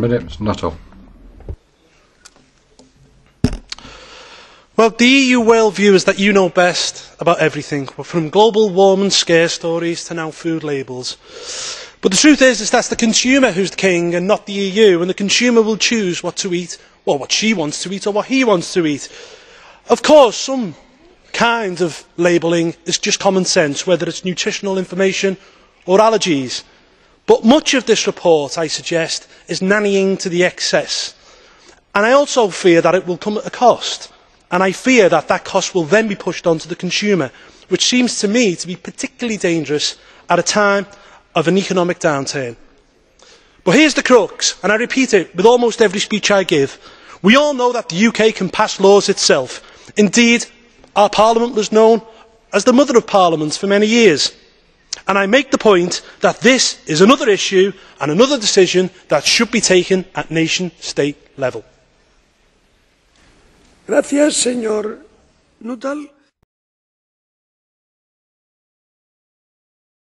Minute, Mr Nuttall. Well, the EU worldview is that you know best about everything, from global warming scare stories to now food labels. But the truth is, is that's the consumer who's the king and not the EU, and the consumer will choose what to eat, or what she wants to eat, or what he wants to eat. Of course, some kind of labelling is just common sense, whether it's nutritional information or allergies. But much of this report, I suggest, is nannying to the excess. And I also fear that it will come at a cost and i fear that that cost will then be pushed onto the consumer which seems to me to be particularly dangerous at a time of an economic downturn. but here is the crux and i repeat it with almost every speech i give we all know that the uk can pass laws itself. indeed our parliament was known as the mother of parliaments for many years i make the point that this is another issue and another decision that should be taken at nation state level.